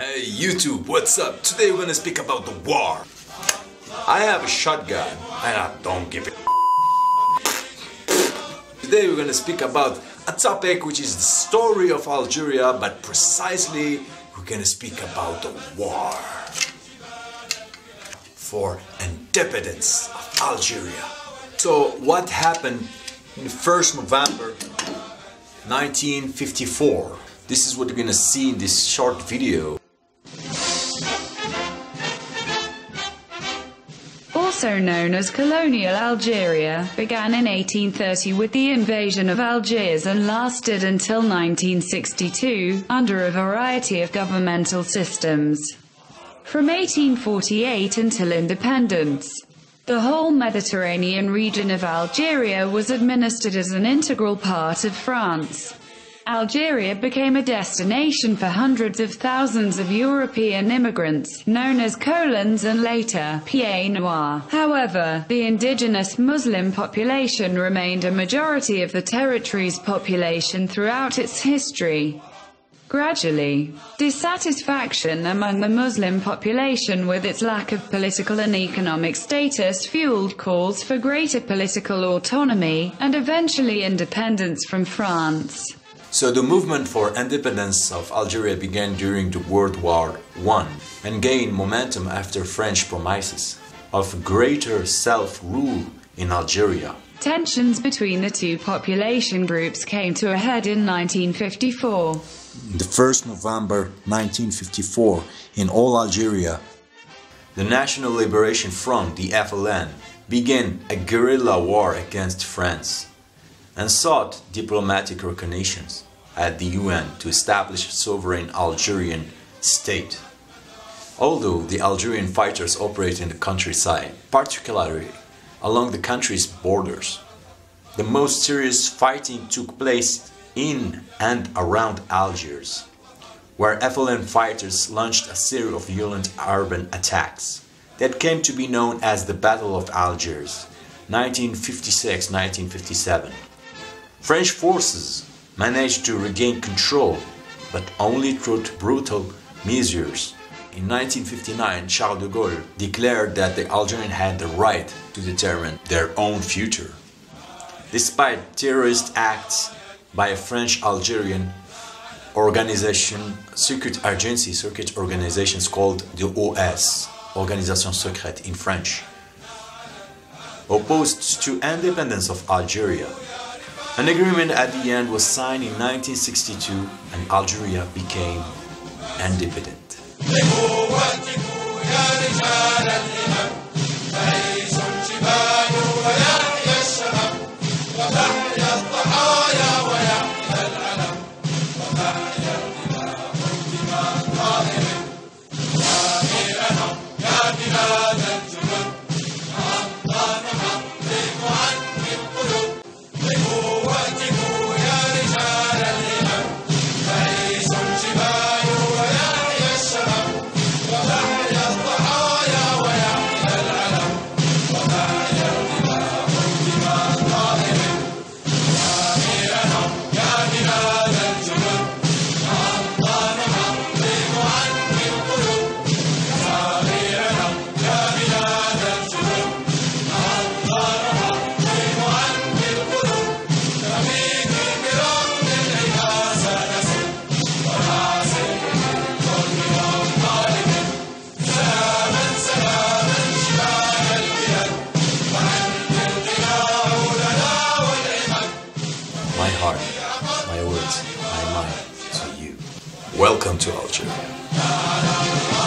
Hey YouTube, what's up? Today we're gonna speak about the war. I have a shotgun and I don't give it. Today we're gonna speak about a topic which is the story of Algeria, but precisely we're gonna speak about the war for independence of Algeria. So what happened in the 1st November 1954? This is what you're gonna see in this short video. Also known as colonial Algeria, began in 1830 with the invasion of Algiers and lasted until 1962, under a variety of governmental systems. From 1848 until independence, the whole Mediterranean region of Algeria was administered as an integral part of France. Algeria became a destination for hundreds of thousands of European immigrants, known as colons and later, Pieds Noirs. However, the indigenous Muslim population remained a majority of the territory's population throughout its history. Gradually, dissatisfaction among the Muslim population with its lack of political and economic status fueled calls for greater political autonomy, and eventually independence from France. So the movement for independence of Algeria began during the World War I and gained momentum after French promises of greater self-rule in Algeria. Tensions between the two population groups came to a head in 1954. The 1st November 1954 in all Algeria, the National Liberation Front, the FLN, began a guerrilla war against France and sought diplomatic recognitions at the UN to establish a sovereign Algerian state. Although the Algerian fighters operate in the countryside, particularly along the country's borders, the most serious fighting took place in and around Algiers, where FLN fighters launched a series of violent urban attacks that came to be known as the Battle of Algiers, 1956-1957. French forces managed to regain control, but only through brutal measures. In 1959, Charles de Gaulle declared that the Algerians had the right to determine their own future. Despite terrorist acts by a French Algerian organization, secret agency, secret organizations called the OS, Organisation Secrète in French, opposed to independence of Algeria. An agreement at the end was signed in 1962 and Algeria became independent. My heart, my words, my mind to you. Welcome to Algeria.